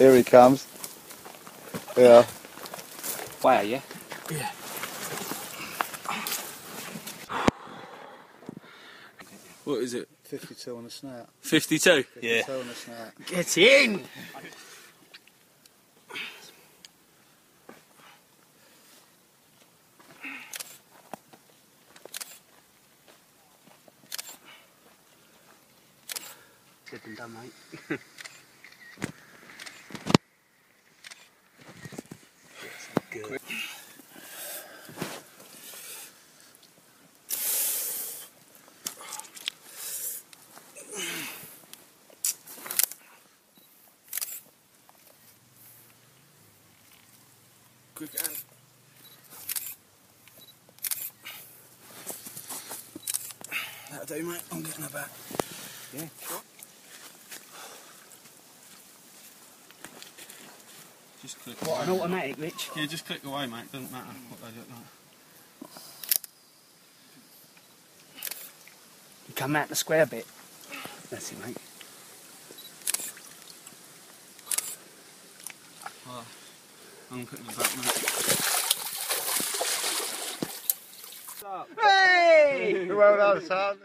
Here he comes. Yeah. Wow, yeah. What is it? 52 on the snout. 52? 52 on the snout. Get in! Said and done, mate. Quick hand. That'll do, mate. I'm getting her back. Yeah, sure. Just click What, an automatic, Rich? Yeah, just click away, mate. Doesn't matter what they look like. You come out the square bit. That's it, mate. Oh, I'm putting her back, mate. Hey! Well done, son.